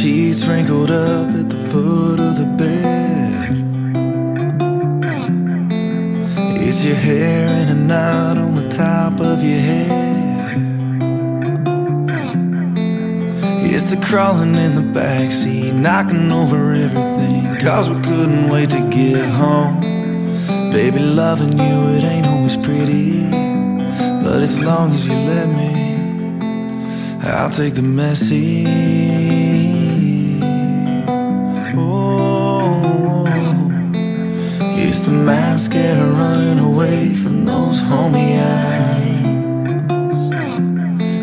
sheets wrinkled up at the foot of the bed. Is your hair in a knot on the top of your head? Is the crawling in the backseat knocking over everything? Cause we couldn't wait to get home. Baby, loving you, it ain't always pretty. But as long as you let me, I'll take the messy. It's the mascara running away from those homie eyes.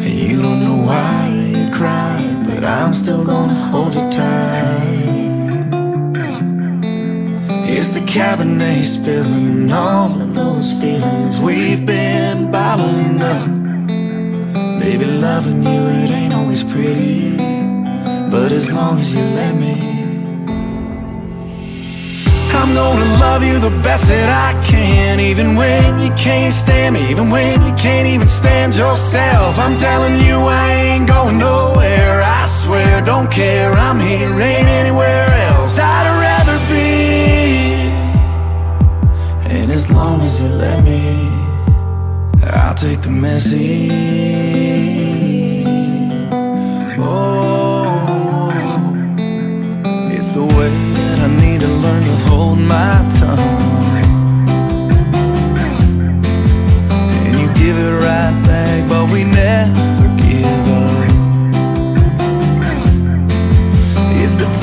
And you don't know why you cry, but I'm still gonna hold you tight. It's the Cabernet spilling all of those feelings we've been bottling up. Baby, loving you, it ain't always pretty. But as long as you let me, I'm gonna love you the best that I can. Even when you can't stand me, even when you can't even stand yourself. I'm telling you, I ain't going nowhere. I swear, don't care. I'm here, ain't anywhere else. I'd rather be. And as long as you let me, I'll take the messy.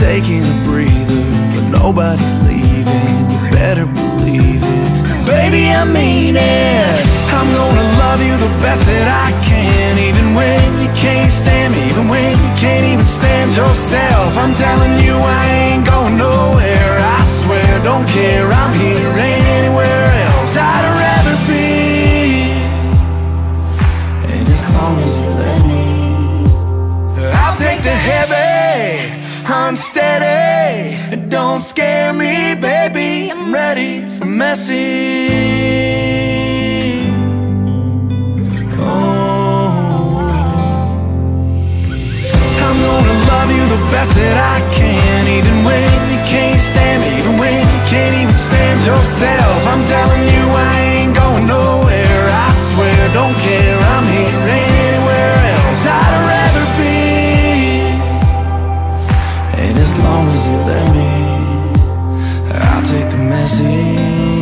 Taking a breather, but nobody's leaving. You better believe it. Baby, I mean it. I'm gonna love you the best that I can. Even when you can't stand me, even when you can't even stand yourself. I'm telling you, I ain't going nowhere. I swear, don't care. I'm here, unsteady. Don't scare me, baby. I'm ready for messy. as long as you let me. I'll take the message.